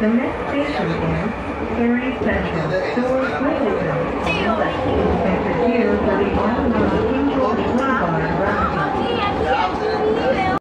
The next station is Surrey Central So we're Wimbledon.